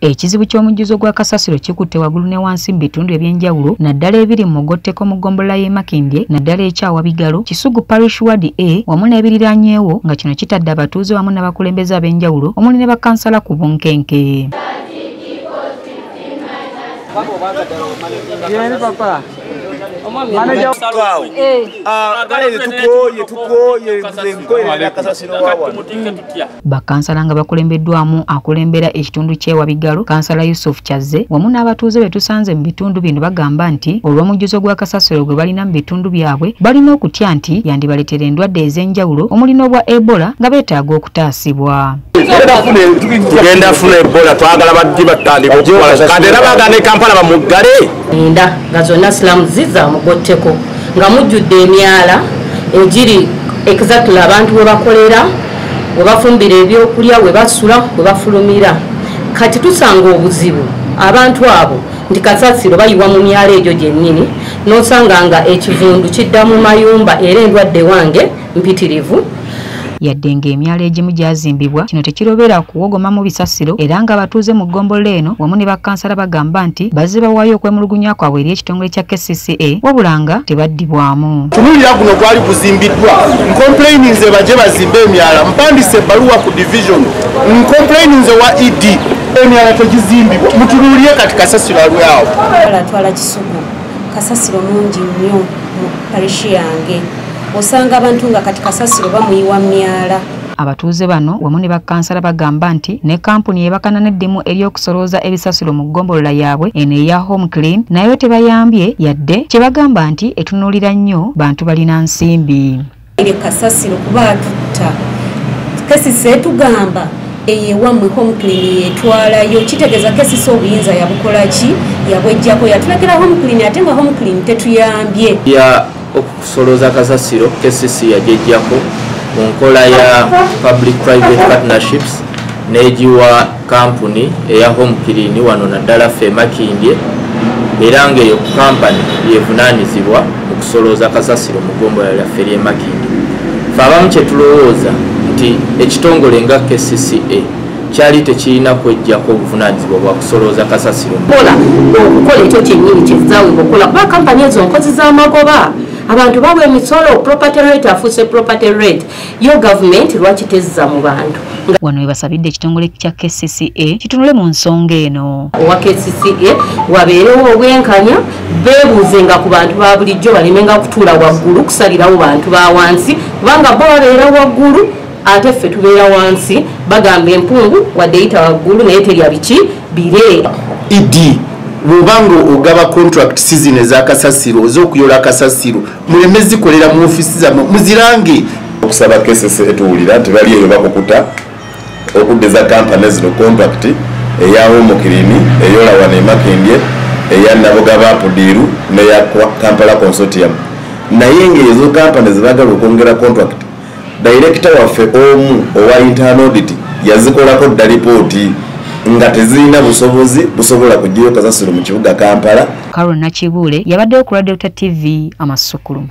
ekizibu ky'omujjuzo gwa kasasiro kikutte waggulu ne wansi mu bitundu ebyenjawulo naddala ebiri mu mugotteko mu ggombolola y'e makindye naddala ekyawa bigalo kisugu parish ward a wamu n'ebiriranyeewo nga kino kitadde abatuuze wamu n'abakulembeze ab'enjawulo omuli ne bakansala ku bunkenke bakansala nga bakulembeddwamu akulembera ekitundu ky'ewa bigalo kansala yusuf kyazze. Wamu n'abatuuze be tusanze mu bitundu bino bagamba nti olw'omujjuzo gwa kasasiro gwe balina mu bitundu byabwe balina okutya nti yandibaletera endwadde ez'enjawulo omuli n'obwa ebola nga beetaaga okutaasibwa tugenda funa ebola twagala bajji batandika okukola kati era bagana e kampala bamuggale. Enda nga zonna silaamu ziza mugotteko nga mujjudde emyala egiri exactly abantu we bakolera we bafumbira ebyokulya we basula we bafulumira. Kati tusanga obuzibu abantu abo nti kasasiro bayiwa mu myala egyo gyennyini n'osanga nga ekivundu kidda mu mayumba era endwadde wange mpitirivu yadde ng'emyalo egimu gyazimbibwa kino tekirobera kuwogomamu bisasiro era ng'abatuuze mu ggombolola eno wamu ne bakansala bagamba nti bazze bawaayo okwemulugunya kwabwe eri ekitongole kya kcca wabula nga tebaddibwamu. Tunulira guno gwali guzimbiddwa nkomplaininze baje bazimbe emyala. Mpandise ebbaluwa ku division. Nkomplaininze wa ed emyala tegizimbibwa. Mutunulire kati kasasiro alwawo atwala kisugu. Kasasiro mungi nnyo mu parishi yange osanga abantu nga kati kasasiro bamuyiwa myala. Abatuuze bano wamu ne bakansala bagamba nti ne kampuni yebakana n'eddimu ery'okusolooza ebisasiro mu ggombolola yaabwe eno eya home clean nayo tebayambye yadde kye bagamba nti etunuulira nnyo bantu balina nsimbi. Ire kasasiro kuba atutta kesisi etugamba eyewammwe home clean yetwalayo. Kitegeeza kesisi obuyinza yabukola ki? Yabwejjako yatulekera home clean ate nga home clean tetuyambye. Ya okusolooza kasasiro kcc yajejjako mu nkola ya public private partnerships n'egiwa kampuni eya home clean wano naddala ffe makindye era ng'eyo kampani yevunaanyizibwa mu kusolooza kasasiro mu ggombolola lyaffe ly'e makindye. Fe abamu kye tulowooza nti ekitongole nga kcca kyali tekirina kwejjako obuvunaanyizibwa bwa kusolooza kasasiro kola okukola ekyo kyennyini kyezaawebwa okukola kuba kampani ezo nkozi z'amagoba abantu bawa emisolo property rate afuuse property rate yo gavumenti lwaki tezza mu bantu? Wano we basabidde ekitongole kya kcca kitunule mu nsonga eno. owa kcca wabeerewo obwenkanya beebuuzenga ku bantu ba bulijjo balemenga kutuula waggulu kusalirawo bantu ba wansi. Kubanga bo babeera waggulu ate ffe tubeera wansi bagamba empungu wadde eyita waggulu naye terya biki? Bire. Ed bwobanga ogaba contract season ezakasasiro ez'okuyola kasasiro muleme zikolera mu ofisi zammwe muzirange. Okusaba kesese etuwulira nti bali eyo bakukuta okuddeza kampani zino contract eya homokirini eyola wano emakindye eya nabogaba apudiru neya kampala consortium. Naye ngaezo kampani zebagala okwongera contract dairekita waffe omu owa internal audit yazikolako dda lipooti nga tezirina busobozi busobola kugyayo kasasiro mu kibuga kampala. Carol nakibuule yabaddeyo ku radio tv amasukulu